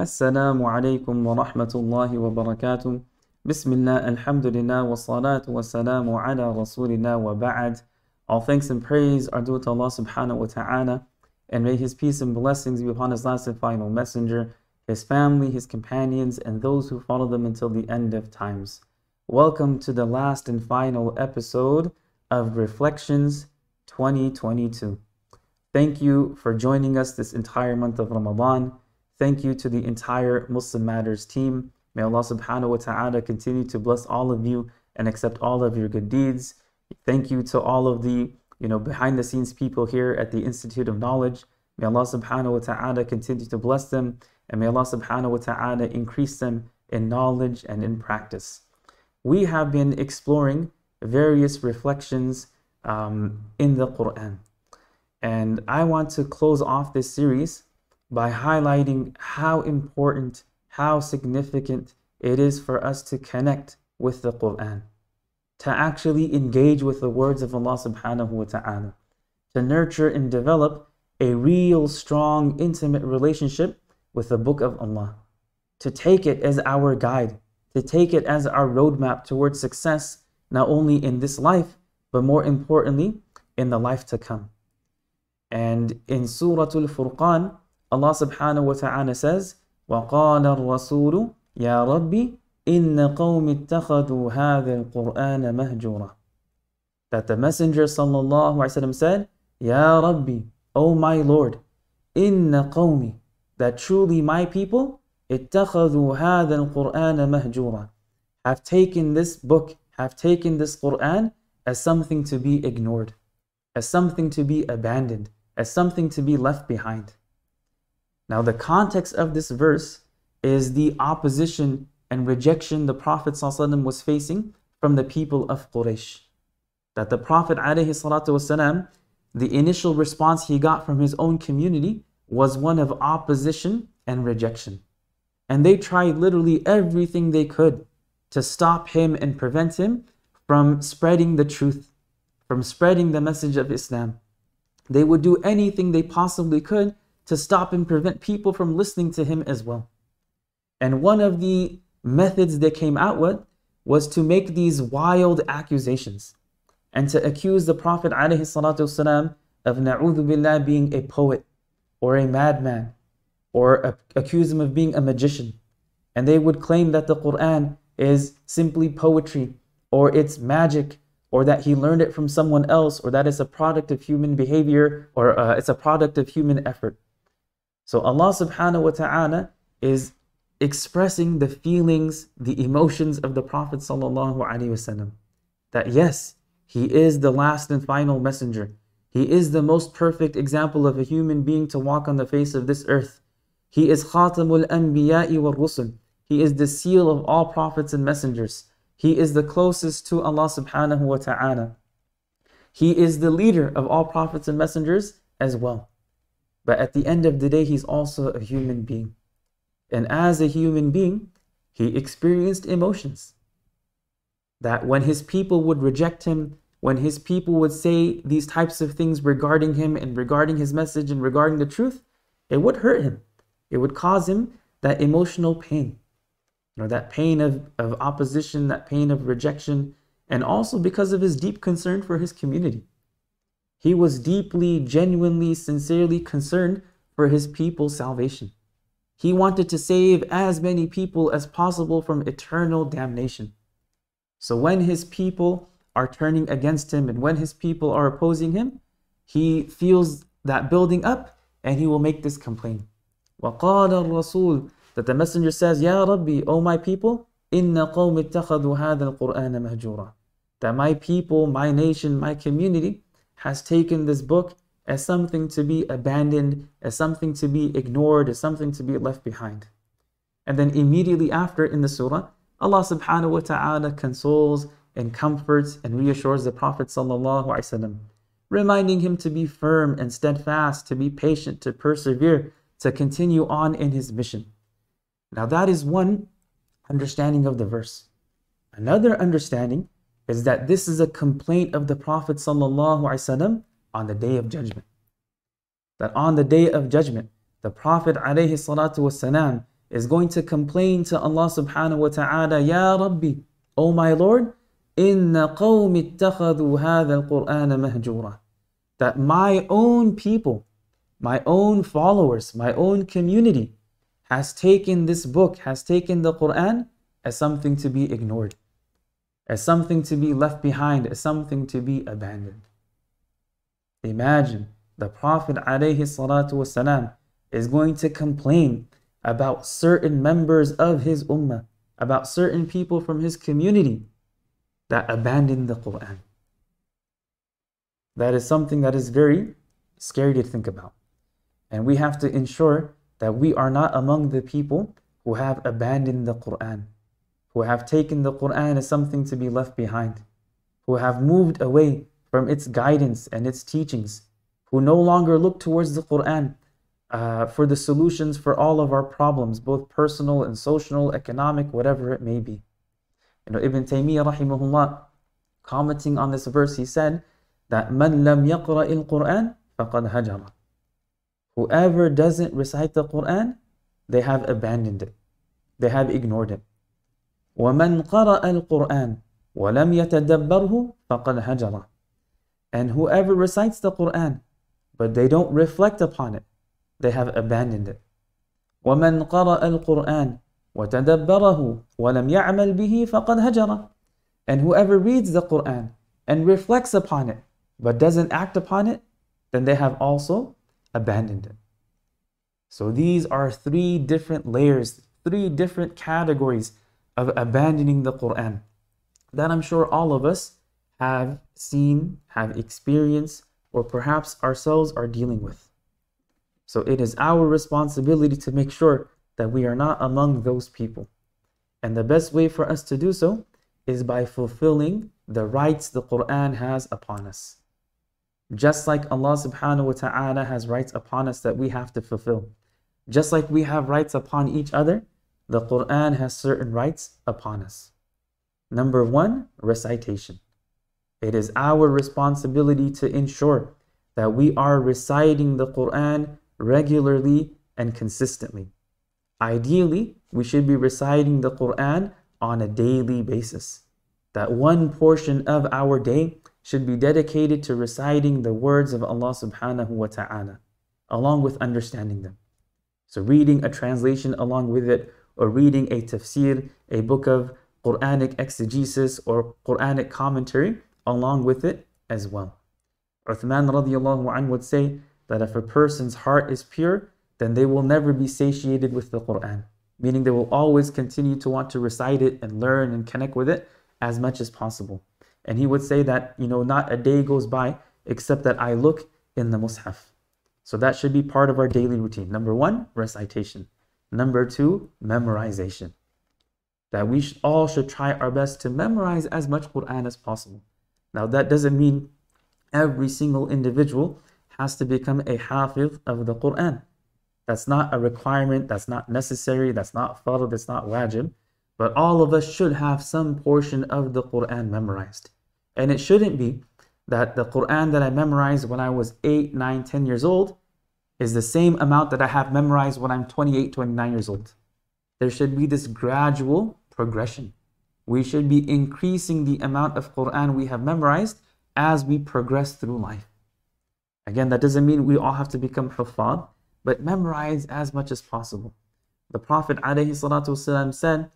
السلام عليكم ورحمة الله وبركاته بسم الله الحمد لله والصلاة والسلام على رسول الله وبعد All thanks and praise are due to Allah subhanahu wa ta'ala and may His peace and blessings be upon His last and final messenger, His family, His companions, and those who follow them until the end of times. Welcome to the last and final episode of Reflections 2022. Thank you for joining us this entire month of Ramadan. Thank you to the entire Muslim Matters team. May Allah subhanahu wa ta'ala continue to bless all of you and accept all of your good deeds. Thank you to all of the you know behind the scenes people here at the Institute of Knowledge. May Allah subhanahu wa ta'ala continue to bless them and may Allah subhanahu wa ta'ala increase them in knowledge and in practice. We have been exploring various reflections um, in the Quran. And I want to close off this series by highlighting how important, how significant it is for us to connect with the Quran, to actually engage with the words of Allah subhanahu wa ta'ala, to nurture and develop a real, strong, intimate relationship with the Book of Allah, to take it as our guide, to take it as our roadmap towards success, not only in this life, but more importantly, in the life to come. And in Surah Al Furqan, Allah subhanahu wa ta'ala says, وَقَالَ الرَّسُولُ يَا رَبِّ إِنَّ قَوْمِ اتَّخَذُوا هَذَا الْقُرْآنَ مَهْجُورًا That the Messenger sallallahu alayhi wa said, Ya Rabbi, O my Lord, إِنَّ قَوْمِ That truly my people, اتَّخَذُوا هَذَا الْقُرْآنَ مَهْجُورًا Have taken this book, have taken this Qur'an as something to be ignored, as something to be abandoned, as something to be left behind. Now, the context of this verse is the opposition and rejection the Prophet ﷺ was facing from the people of Quraysh. That the Prophet ﷺ, the initial response he got from his own community was one of opposition and rejection. And they tried literally everything they could to stop him and prevent him from spreading the truth, from spreading the message of Islam. They would do anything they possibly could to stop and prevent people from listening to him as well. And one of the methods they came out with was to make these wild accusations and to accuse the Prophet ﷺ of na'udhu billah being a poet or a madman or accuse him of being a magician. And they would claim that the Quran is simply poetry or it's magic or that he learned it from someone else or that it's a product of human behavior or uh, it's a product of human effort. So Allah subhanahu wa ta'ala is expressing the feelings, the emotions of the Prophet wasallam. That yes, he is the last and final messenger. He is the most perfect example of a human being to walk on the face of this earth. He is khatamul anbiya'i wal rusul. He is the seal of all prophets and messengers. He is the closest to Allah subhanahu wa ta'ala. He is the leader of all prophets and messengers as well. But at the end of the day, he's also a human being. And as a human being, he experienced emotions. That when his people would reject him, when his people would say these types of things regarding him and regarding his message and regarding the truth, it would hurt him. It would cause him that emotional pain. You know, that pain of, of opposition, that pain of rejection, and also because of his deep concern for his community. He was deeply, genuinely, sincerely concerned for his people's salvation. He wanted to save as many people as possible from eternal damnation. So when his people are turning against him and when his people are opposing him, he feels that building up and he will make this complaint. وقال الرسول that the messenger says, Ya Rabbi, O my people, إن قوم اتخذوا هذا القرآن مهجورا. That my people, my nation, my community has taken this book as something to be abandoned, as something to be ignored, as something to be left behind. And then immediately after in the surah, Allah subhanahu wa ta'ala consoles and comforts and reassures the Prophet sallallahu alaihi wasallam, reminding him to be firm and steadfast, to be patient, to persevere, to continue on in his mission. Now that is one understanding of the verse. Another understanding is that this is a complaint of the Prophet ﷺ on the day of judgment. That on the day of judgment, the Prophet ﷺ is going to complain to Allah subhanahu wa ta'ala, Ya Rabbi, O my Lord, inna qawmi ittakhadhu. That my own people, my own followers, my own community has taken this book, has taken the Quran as something to be ignored, as something to be left behind, as something to be abandoned. Imagine the Prophet والسلام, is going to complain about certain members of his ummah, about certain people from his community that abandoned the Quran. That is something that is very scary to think about. And we have to ensure that we are not among the people who have abandoned the Quran, who have taken the Quran as something to be left behind, who have moved away from its guidance and its teachings, who no longer look towards the Quran uh, for the solutions for all of our problems, both personal and social, economic, whatever it may be. You know, Ibn Taymiyyah rahimahullah, commenting on this verse, he said that man lam yaqra il Quran faqad hajara. Whoever doesn't recite the Quran, they have abandoned it. They have ignored it. وَمَنْ قَرَأَ الْقُرْآنَ وَلَمْ يَتَدَبَّرْهُ فَقَدْ هَجَرَ And whoever recites the Quran, but they don't reflect upon it, they have abandoned it. وَمَنْ قَرَأَ الْقُرْآنَ وَتَدَبَّرَهُ وَلَمْ يَعْمَلْ بِهِ فَقَدْ هَجَرَ And whoever reads the Quran and reflects upon it, but doesn't act upon it, then they have also abandoned it. So these are three different layers, three different categories of abandoning the Quran that I'm sure all of us have seen, have experienced, or perhaps ourselves are dealing with. So it is our responsibility to make sure that we are not among those people. And the best way for us to do so is by fulfilling the rights the Quran has upon us. Just like Allah subhanahu wa ta'ala has rights upon us that we have to fulfill. Just like we have rights upon each other, the Quran has certain rights upon us. Number one, recitation. It is our responsibility to ensure that we are reciting the Quran regularly and consistently. Ideally, we should be reciting the Quran on a daily basis. That one portion of our day should be dedicated to reciting the words of Allah subhanahu wa ta'ala, along with understanding them. So reading a translation along with it, or reading a tafsir, a book of Quranic exegesis or Quranic commentary along with it as well. Uthman radiallahu would say that if a person's heart is pure, then they will never be satiated with the Quran, meaning they will always continue to want to recite it and learn and connect with it as much as possible. And he would say that, you know, not a day goes by except that I look in the Mus'haf. So that should be part of our daily routine. Number one, recitation. Number two, memorization. That we all should try our best to memorize as much Quran as possible. Now that doesn't mean every single individual has to become a hafiz of the Quran. That's not a requirement, that's not necessary, that's not fard, that's not wajib. But all of us should have some portion of the Quran memorized. And it shouldn't be that the Quran that I memorized when I was 8, 9, 10 years old is the same amount that I have memorized when I'm 28, 29 years old. There should be this gradual progression. We should be increasing the amount of Quran we have memorized as we progress through life. Again, that doesn't mean we all have to become huffaz, but memorize as much as possible. The Prophet ﷺ said,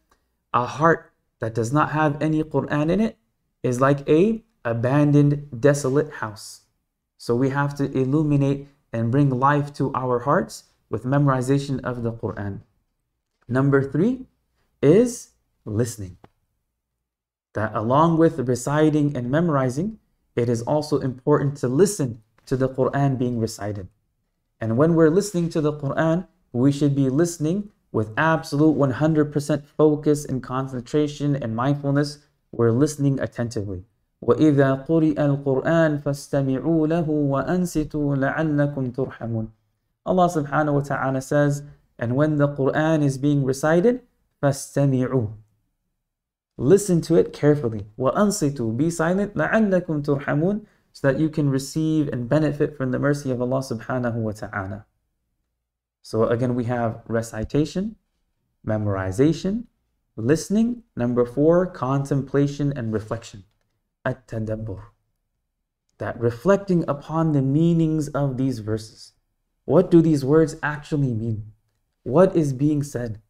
a heart that does not have any Quran in it is like a abandoned, desolate house. So we have to illuminate and bring life to our hearts with memorization of the Quran. Number three is listening. That along with reciting and memorizing, it is also important to listen to the Quran being recited. And when we're listening to the Quran, we should be listening with absolute 100% focus and concentration and mindfulness. We're listening attentively. وإذا قرئ القرآن فاستمعوا له وأنصتوا لعلكم ترحمون Allah subhanahu wa ta'ala says, and when the Quran is being recited, فاستمعوا Listen to it carefully. وأنصتوا Be silent لعلكم ترحمون so that you can receive and benefit from the mercy of Allah subhanahu wa ta'ala. So again, we have recitation, memorization, listening. Number four, contemplation and reflection. At-tadabbur. That reflecting upon the meanings of these verses. What do these words actually mean? What is being said?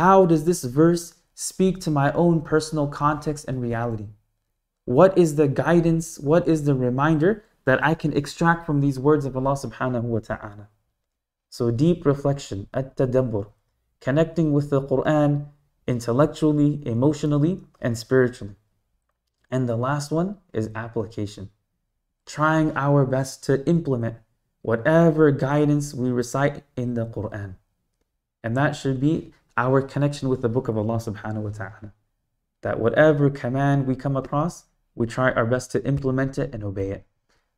How does this verse speak to my own personal context and reality? What is the guidance? What is the reminder that I can extract from these words of Allah subhanahu wa ta'ala? So deep reflection, at-tadabbur, connecting with the Quran intellectually, emotionally, and spiritually. And the last one is application. Trying our best to implement whatever guidance we recite in the Quran. And that should be our connection with the book of Allah subhanahu wa ta'ala. That whatever command we come across, we try our best to implement it and obey it.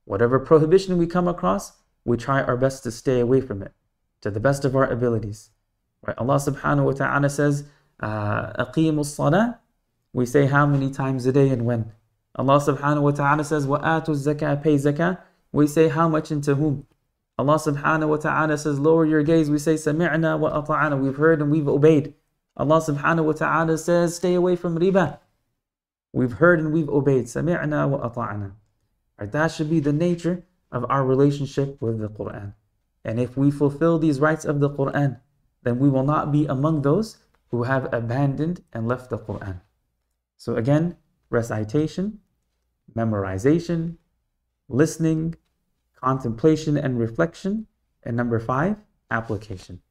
Whatever prohibition we come across, we try our best to stay away from it to the best of our abilities. Right? Allah subhanahu wa ta'ala says, أقيموا الصلاة. We say how many times a day and when. Allah subhanahu wa ta'ala says, وآتوا الزكاة, pay zakah. We say how much and to whom. Allah subhanahu wa ta'ala says, lower your gaze. We say, سمعنا وأطعنا. We've heard and we've obeyed. Allah subhanahu wa ta'ala says, stay away from riba. We've heard and we've obeyed. سمعنا وأطعنا. Right, that should be the nature of our relationship with the Quran. And if we fulfill these rights of the Quran, then we will not be among those who have abandoned and left the Quran. So again, recitation, memorization, listening, contemplation and reflection. And number five, application.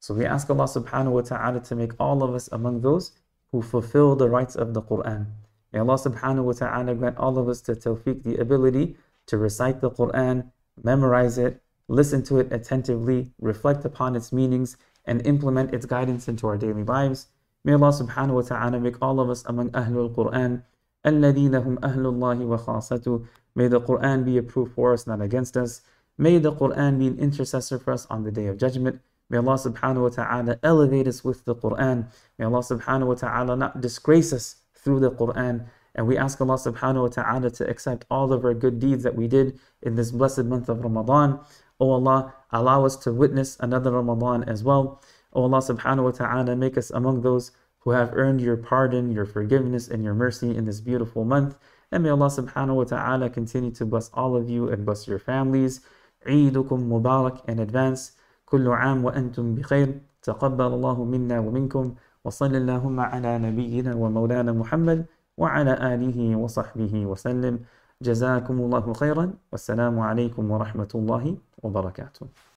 So we ask Allah subhanahu wa ta'ala to make all of us among those who fulfill the rights of the Quran. May Allah subhanahu wa ta'ala grant all of us the tawfiq, the ability to recite the Quran, memorize it, listen to it attentively, reflect upon its meanings, and implement its guidance into our daily lives. May Allah subhanahu wa ta'ala make all of us among Ahlul Quran, الَّذِينَ هُمْ أَهْلُ اللَّهِ وَخَاصَتُهُ May the Quran be a proof for us, not against us. May the Quran be an intercessor for us on the day of judgment. May Allah subhanahu wa ta'ala elevate us with the Quran. May Allah subhanahu wa ta'ala not disgrace us through the Quran. And we ask Allah subhanahu wa ta'ala to accept all of our good deeds that we did in this blessed month of Ramadan. O oh Allah, allow us to witness another Ramadan as well. O oh Allah subhanahu wa ta'ala, make us among those who have earned your pardon, your forgiveness, and your mercy in this beautiful month. And may Allah subhanahu wa ta'ala continue to bless all of you and bless your families. عيدكم مبارك in advance. كل عام وأنتم بخير. تقبل الله منا ومنكم. وصل اللهم على نبينا ومولانا محمد وعلى آله وصحبه وسلم. جزاكم الله خيرا والسلام عليكم ورحمة الله وبركاته